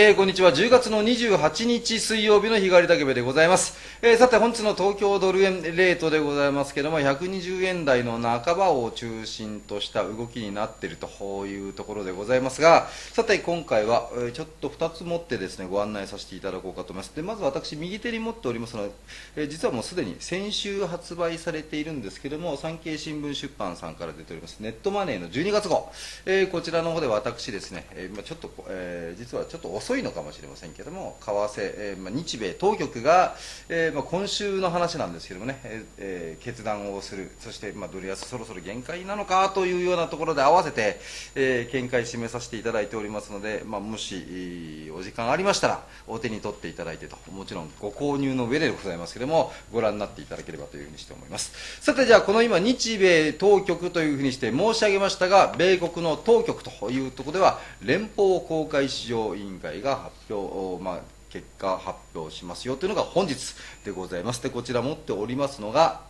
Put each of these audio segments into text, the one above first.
えー、こんにちは。10月の28日水曜日の日帰りだけでございます。えー、さて本日の東京ドル円レートでございますけども、120円台の半ばを中心とした動きになっているというところでございますが、さて今回は、え、ちょっと2つ持ってですね、ご案内させていただこうかと思います。で、まず私、右手に持っておりますのは、え、実はもうすでに先週発売されているんですけども、産経新聞出版さんから出ております、ネットマネーの12月号、えー、こちらの方で私ですね、えー、ちょっと、えー、実はちょっと遅いのかもしれませんけども為替、えーまあ、日米当局が、えーまあ、今週の話なんですけどもね、えー、決断をする。そして、まあ、ドル安そろそろ限界なのかというようなところで合わせて、えー、見解示させていただいておりますので、まあ、もしお時間ありましたらお手に取っていただいてともちろんご購入の上でございますけれどもご覧になっていただければというふうにして思います。さてじゃあこの今日米当局というふうにして申し上げましたが米国の当局というところでは連邦公開市場委員会が発表、まあ、結果発表しますよというのが本日でございますでこちら持っておりますのが、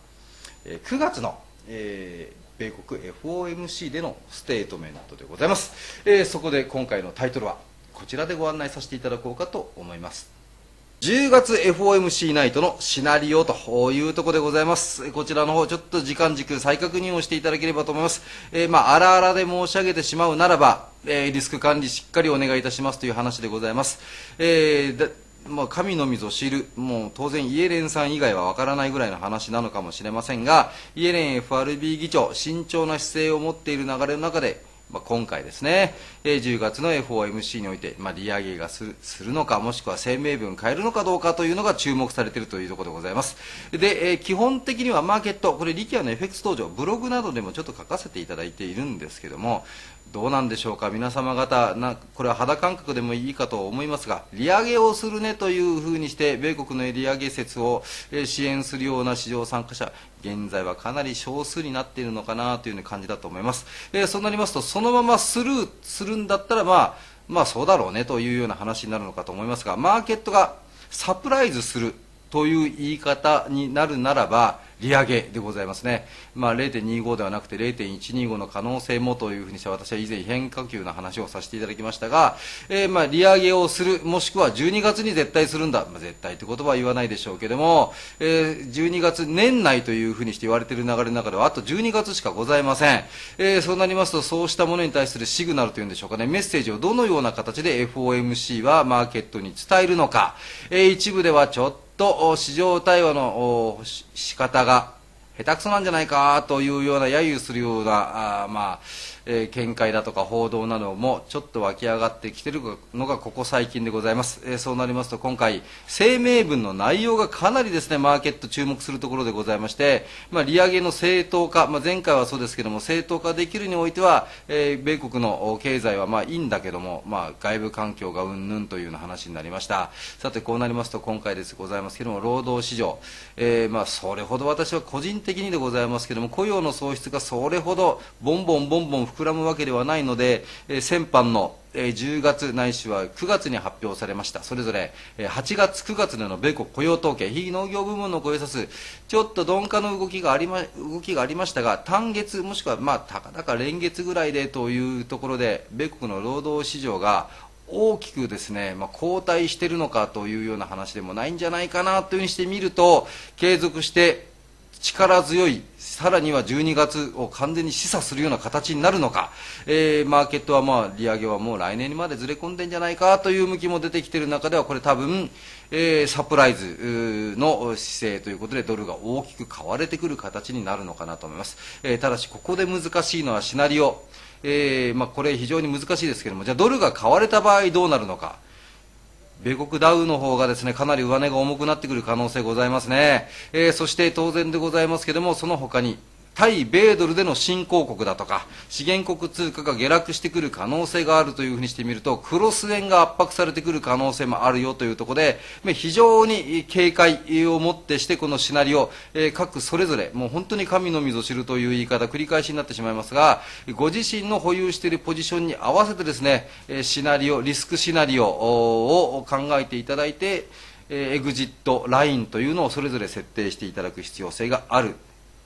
9月の、えー、米国 FOMC でのステートメントでございます、えー、そこで今回のタイトルはこちらでご案内させていただこうかと思います10月 FOMC ナイトのシナリオというところでございます。こちらの方、ちょっと時間軸再確認をしていただければと思います。えー、まあ、あらあらで申し上げてしまうならば、えー、リスク管理しっかりお願いいたしますという話でございます。えーまあ、神のみぞ知る、もう当然イエレンさん以外はわからないぐらいの話なのかもしれませんが、イエレン FRB 議長、慎重な姿勢を持っている流れの中で、まあ、今回ですね、えー、10月の FOMC において、まあ、利上げがするするのか、もしくは声明文変えるのかどうかというのが注目されているというところでございます。で、えー、基本的にはマーケット、これ、リキアの FX 登場、ブログなどでもちょっと書かせていただいているんですけども、どうなんでしょうか、皆様方な、これは肌感覚でもいいかと思いますが、利上げをするねというふうにして、米国の利上げ説を支援するような市場参加者、現在はかなり少数になっているのかなという感じだと思います。えー、そうなりますと、そのままスルーするんだったら、まあ、まあそうだろうねというような話になるのかと思いますが、マーケットがサプライズするという言い方になるならば、利上げでございますね、まあ、0.25ではなくて0.125の可能性もというふうにして私は以前変化球の話をさせていただきましたが、えー、まあ利上げをするもしくは12月に絶対するんだ、まあ、絶対という言葉は言わないでしょうけども、えー、12月年内というふうにして言われている流れの中ではあと12月しかございません、えー、そうなりますとそうしたものに対するシグナルというんでしょうかね。メッセージをどのような形で FOMC はマーケットに伝えるのか、えー、一部ではちょっとと市場対話の仕方が下手くそなんじゃないかというような揶揄するようなあまあえー、見解だとか報道などもちょっと湧き上がってきているのがここ最近でございます、えー、そうなりますと今回声明文の内容がかなりですねマーケット注目するところでございまして、まあ、利上げの正当化、まあ、前回はそうですけども正当化できるにおいては、えー、米国の経済はまあいいんだけども、まあ、外部環境がうんぬんというような話になりました。さてこうなりますと今回ですございますけども労働市場、えー、まあそれほど私は個人的にでございますけども雇用の創出がそれほどボンボンボンボン膨らむわけではないので、えー、先般の10月ないしは9月に発表されました。それぞれ8月9月での米国雇用統計非農業部門の雇用者数ちょっと鈍化の動きがありま動きがありましたが単月もしくはまあたかだか連月ぐらいでというところで米国の労働市場が大きくですね、まあ、後退しているのかというような話でもないんじゃないかなというふうにしてみると継続して力強いさらには12月を完全に示唆するような形になるのか、えー、マーケットはまあ利上げはもう来年にまでずれ込んでんじゃないかという向きも出てきている中ではこれ多分、えー、サプライズの姿勢ということでドルが大きく買われてくる形になるのかなと思います、えー、ただしここで難しいのはシナリオ、えーまあ、これ非常に難しいですけどもじゃあドルが買われた場合どうなるのか。米国ダウの方がですね、かなり上値が重くなってくる可能性ございますね。えー、そして当然でございますけれども、その他に、対米ドルでの新興国だとか資源国通貨が下落してくる可能性があるというふうにしてみるとクロス円が圧迫されてくる可能性もあるよというところで非常に警戒をもってしてこのシナリオ、各それぞれもう本当に神のみぞ知るという言い方繰り返しになってしまいますがご自身の保有しているポジションに合わせてですねシナリオリスクシナリオを考えていただいてエグジットラインというのをそれぞれ設定していただく必要性がある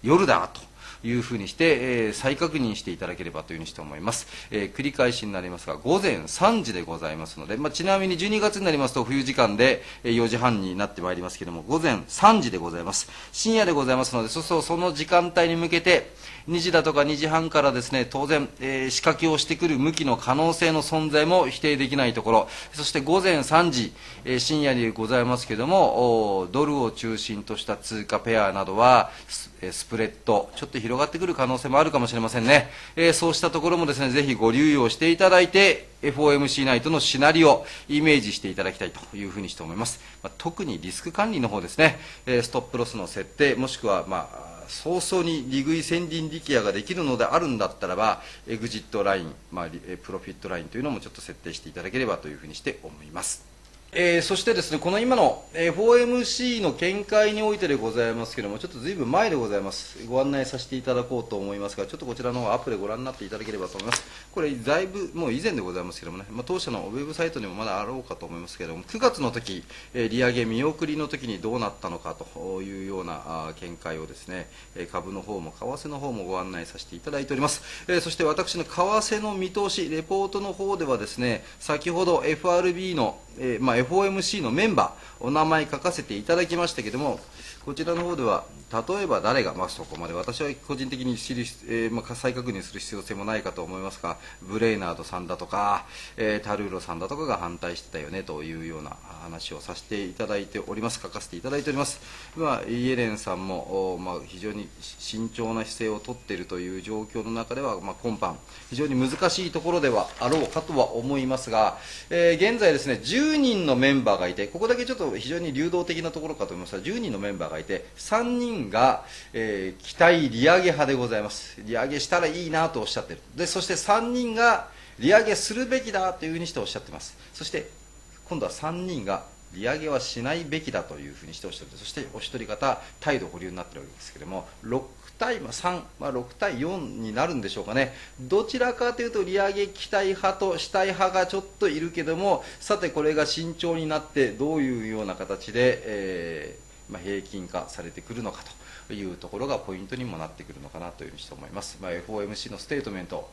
夜だと。いうふうにして、えー、再確認していただければというふうにして思います、えー、繰り返しになりますが午前3時でございますので、まあ、ちなみに12月になりますと冬時間で4時半になってまいりますけれども午前3時でございます。深夜でございますのでそうそうその時間帯に向けて2時だとか2時半からですね当然、えー、仕掛けをしてくる向きの可能性の存在も否定できないところ。そして午前3時、えー、深夜にございますけれどもドルを中心とした通貨ペアなどはスプレッドちょっと広広がってくる可能性もあるかもしれませんね、えー、そうしたところもですねぜひご留意をしていただいて FOMC ナイトのシナリオイメージしていただきたいというふうにして思います、まあ、特にリスク管理の方ですね、えー、ストップロスの設定もしくはまあ早々に利食い千輪力也ができるのであるんだったらばエグジットライン、まあ、プロフィットラインというのもちょっと設定していただければというふうにして思います。えー、そしてですねこの今の FOMC の見解においてでございますけれどもちょっとずいぶん前でございます。ご案内させていただこうと思いますがちょっとこちらのアップでご覧になっていただければと思います。これだいぶもう以前でございますけれどもね、まあ、当社のウェブサイトにもまだあろうかと思いますけれども9月の時、えー、利上げ見送りの時にどうなったのかというようなあ見解をですね株の方も為替の方もご案内させていただいております、えー、そして私の為替の見通しレポートの方ではですね先ほど FRB のえー、まあ、FOMC のメンバーお名前書かせていただきましたけどもこちらの方では例えば誰が、まあ、そこまで私は個人的に知る、えーまあ、再確認する必要性もないかと思いますがブレイナードさんだとか、えー、タルーロさんだとかが反対してたよねというような話をさせていただいております。書かせていただいております、まあ、イエレンさんも、まあ、非常に慎重な姿勢をとっているという状況の中では、まあ、今般非常に難しいところではあろうかとは思いますが、えー、現在ですね10人ののメンバーがいてここだけちょっと非常に流動的なところかと思います。が10人のメンバーがいて3人が、えー、期待利上げ派でございます。利上げしたらいいなとおっしゃってる。でそして3人が利上げするべきだというふうにしておっしゃってます。そして今度は3人が利上げはしないべきだというふうにしておっしゃってそしてお一人方態度保留になっているわけですけれども対3、まあ、6対4になるんでしょうかね。どちらかというと利上げ期待派としたい派がちょっといるけどもさてこれが慎重になってどういうような形で、えーまあ、平均化されてくるのかと。いうところがポイントにもなってくるのかなというふうにして思います、まあ、FOMC のステートメント、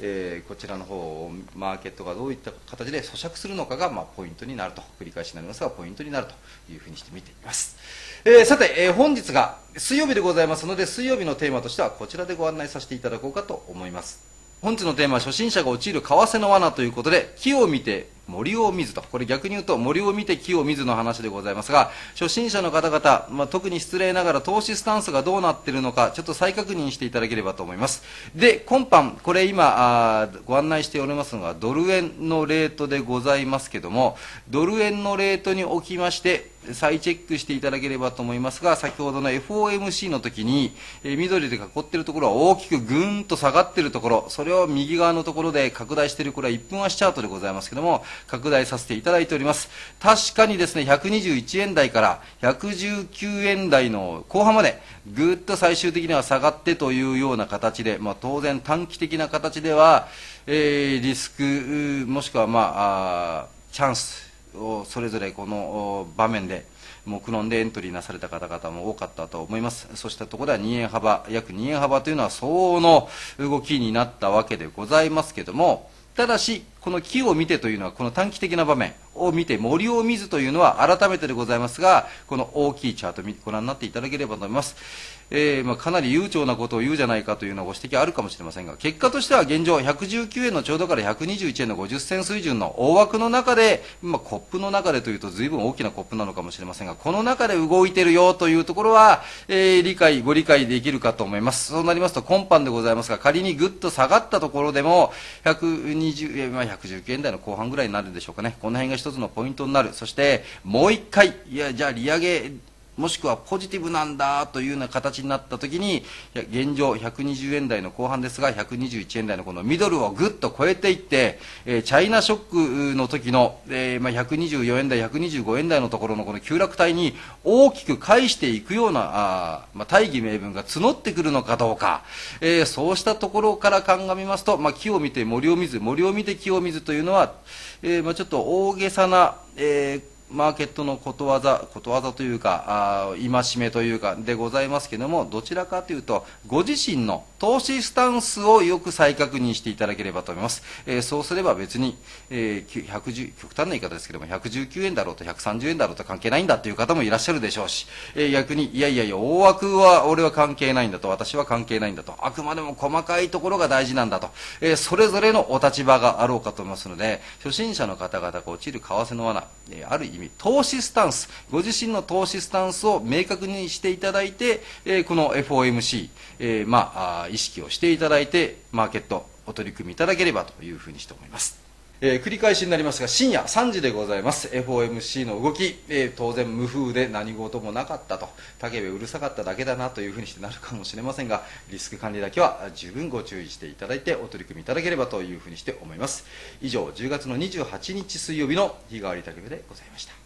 えー、こちらの方をマーケットがどういった形で咀嚼するのかが、まあ、ポイントになると繰り返しになりますがポイントになるというふうにして見ています、えー、さて、えー、本日が水曜日でございますので水曜日のテーマとしてはこちらでご案内させていただこうかと思います。本日のテーマは初心者が陥る為替の罠ということで木を見て森を見ずと。これ逆に言うと森を見て木を見ずの話でございますが初心者の方々、まあ、特に失礼ながら投資スタンスがどうなっているのかちょっと再確認していただければと思います。で今般これ今あご案内しておりますのがドル円のレートでございますけどもドル円のレートにおきまして再チェックしていただければと思いますが先ほどの FOMC の時に、え緑で囲っているところは大きくぐーんと下がっているところそれを右側のところで拡大しているこれは1分足チャートでございますけども拡大させていただいております。確かにですね121円台から119円台の後半までぐっと最終的には下がってというような形で、まあ、当然短期的な形では、えー、リスクもしくは、まあ、あチャンスをそれぞれこの場面で目論んでエントリーなされた方々も多かったと思います。そうしたところでは2円幅約2円幅というのは相応の動きになったわけでございますけどもただしこの木を見てというのはこの短期的な場面を見て森を見ずというのは改めてでございますがこの大きいチャートをご覧になっていただければと思います。えー、まあ、かなり悠長なことを言うじゃないかというようなご指摘あるかもしれませんが結果としては現状119円のちょうどから121円の50銭水準の大枠の中で、まあ、コップの中でというと随分大きなコップなのかもしれませんがこの中で動いているよというところは、えー、理解ご理解できるかと思います。そうなりますと今般でございますが仮にぐっと下がったところでも120、まあ、119円台の後半ぐらいになるでしょうかね。この辺が一つのポイントになる。そしてもう一回いやじゃあ利上げもしくはポジティブなんだというような形になった時に現状120円台の後半ですが121円台のこのミドルをぐっと超えていって、えー、チャイナショックの時の、えーまあ、124円台125円台のところのこの急落帯に大きく返していくようなあ、まあ、大義名分が募ってくるのかどうか、えー、そうしたところから鑑みますと、まあ、木を見て森を見ず森を見て木を見ずというのは、えーまあ、ちょっと大げさな、えーマーケットのことわざことわざというか戒めというかでございますけどもどちらかというとご自身の投資スタンスをよく再確認していただければと思います、えー、そうすれば別に、えー、110極端な言い方ですけども119円だろうと130円だろうと関係ないんだという方もいらっしゃるでしょうし、えー、逆にいやいやいや大枠は俺は関係ないんだと私は関係ないんだとあくまでも細かいところが大事なんだと、えー、それぞれのお立場があろうかと思いますので初心者の方々が落ちる為替の罠、えー、ある意味投資スタンスご自身の投資スタンスを明確にしていただいて、えー、この FOMC、えー、まあ意識をしていただいてマーケットお取り組みいただければというふうにして思います。えー、繰り返しになりますが深夜3時でございます。FOMC の動き、えー、当然無風で何事もなかったと。竹部うるさかっただけだなというふうにしてなるかもしれませんがリスク管理だけは十分ご注意していただいてお取り組みいただければというふうにして思います。以上10月の28日水曜日の日替わり竹部でございました。